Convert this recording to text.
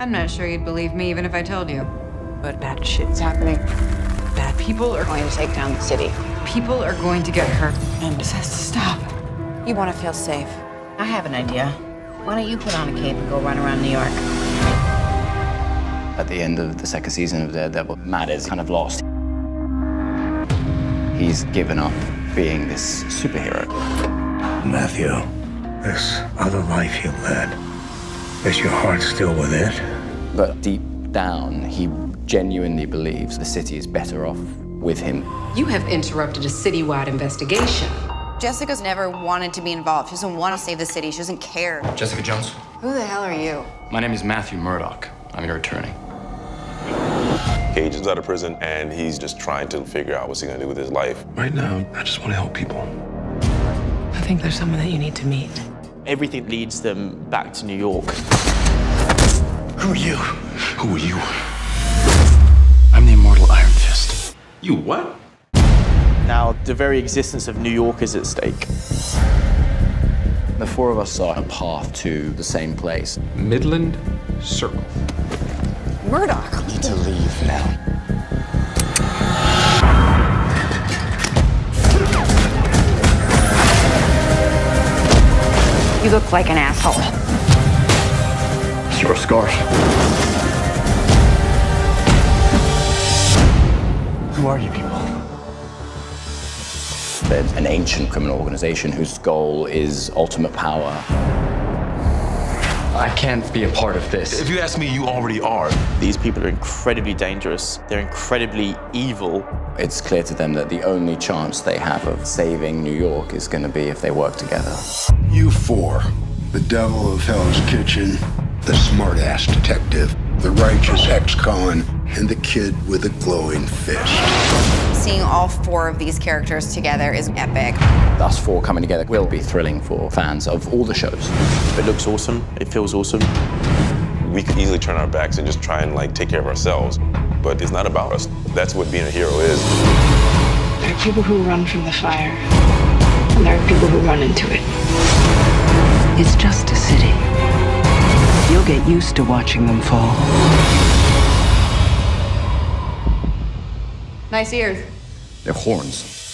I'm not sure you'd believe me even if I told you. But bad shit's happening. Bad people are going to take down the city. People are going to get hurt. And this has to stop. You want to feel safe. I have an idea. Why don't you put on a cape and go run around New York? At the end of the second season of Daredevil, Matt is kind of lost. He's given up being this superhero. Matthew, this other life you led, is your heart still with it? But deep down, he genuinely believes the city is better off with him. You have interrupted a citywide investigation. Jessica's never wanted to be involved. She doesn't want to save the city. She doesn't care. Jessica Jones. Who the hell are you? My name is Matthew Murdock. I'm your attorney. Cage is out of prison, and he's just trying to figure out what's he gonna do with his life. Right now, I just want to help people. I think there's someone that you need to meet. Everything leads them back to New York. Who are you? Who are you? I'm the immortal Iron Fist. You what? Now, the very existence of New York is at stake. The four of us saw a path to the same place. Midland Circle. Murdock. I need to leave now. You look like an asshole. Your scars. Who are you people? There's an ancient criminal organization whose goal is ultimate power. I can't be a part of this. If you ask me, you already are. These people are incredibly dangerous. They're incredibly evil. It's clear to them that the only chance they have of saving New York is going to be if they work together. You four, the devil of Hell's Kitchen, the smartass detective, the righteous ex-con, and the kid with a glowing fist. Seeing all four of these characters together is epic. Us four coming together will be thrilling for fans of all the shows. It looks awesome. It feels awesome. We could easily turn our backs and just try and like take care of ourselves, but it's not about us. That's what being a hero is. There are people who run from the fire, and there are people who run into it. It's just a city. You'll get used to watching them fall. Nice ears their horns.